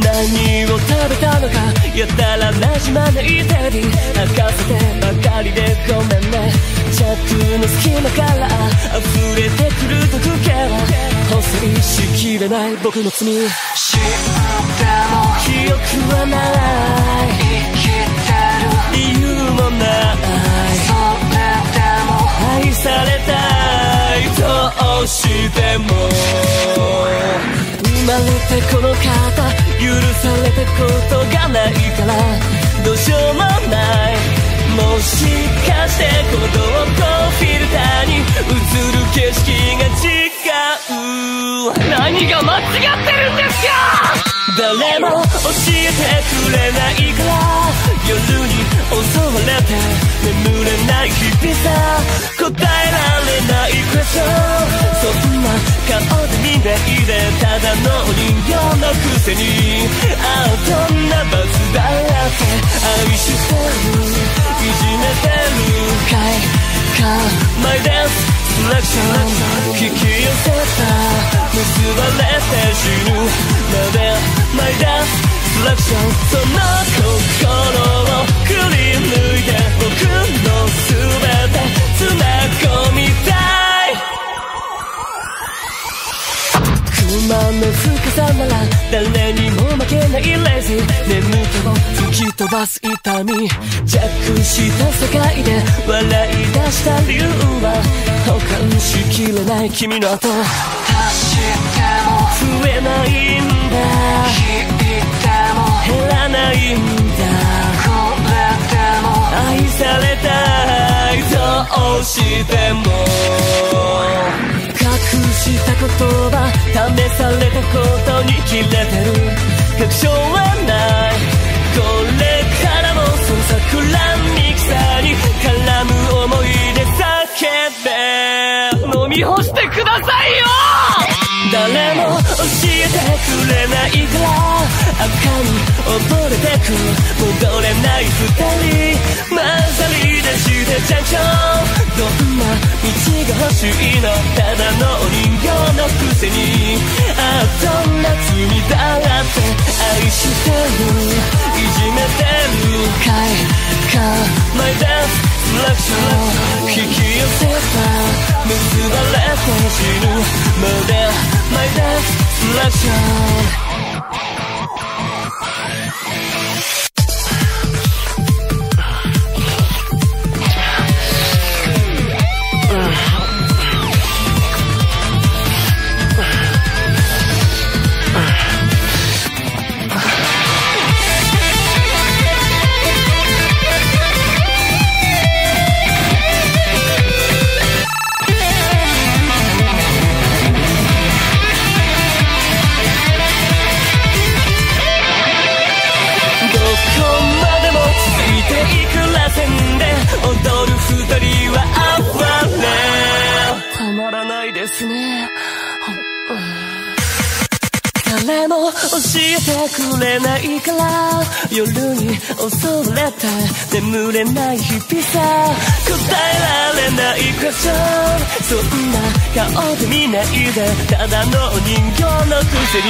何を食べたのかやたらなじまない手に吐かせてばかりでごめんね。チャックの隙間から溢れてくる毒気は補正しきれない僕の罪。知っても記憶はない生きてる理由もないそれでも愛されたい。どうしても生まれてこの方許されたことがない。からどうしようもないもしかしてこのこフィルターに映る景色が違う何が間違ってるんですか？誰も教えてくれないから。夜に襲われて眠れない日々さ。答えられないクエスチョンそんな顔で見ないでただの人形のくせに。ああどんな罰だって愛してる。いじめてるかいかマイデンスセレクション引き寄せた。結ばれて死ぬ。スセレクションその心をくり抜いて僕の全て詰め込みたい。不満の深さなら誰にも負けないレージ眠気を吹き飛ばす痛み。弱した世界で笑い出した理由は保管しきれない君の後。足しても増えないんだ。減らないんだ。これでも愛されたいどうしても。隠した言葉試されたことに切れてる。確証はない。これからもその桜に草に絡む思いで叫べ。飲み干してくださいよ。誰も教えてくれないから溺れてく戻れない二人混ざり出してちゃんちゃんどんな道が欲しいの？ただのお人形のくせにああどんな罪だって愛してる。いじめてる。帰かいかマイダンスセレクション引き寄せた結ばれて死ぬまでマイダンスセレクションですね誰も教えてくれないから夜に襲われて眠れない日々さ。答えられないクエスチョンそんな顔で見ないでただの人形のくせに。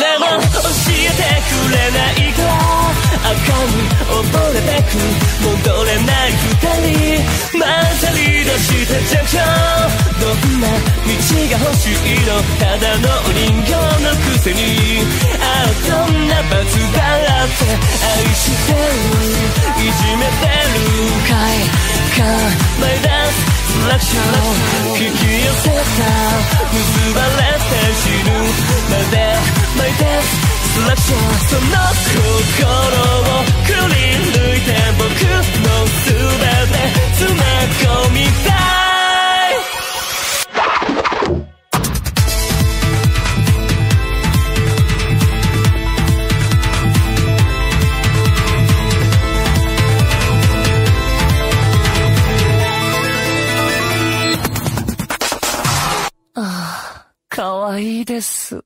誰も教えてくれないから赤に溺れてく戻れない二人混ざり出してジャンクションんな道が欲しいの。ただのお人形のくせに。ああどんな罰だって愛してる。いじめてる。かい。かマイダンスセレクション引き寄せた。結ばれて死ぬ。までマイダンスセレクションその心をいいです。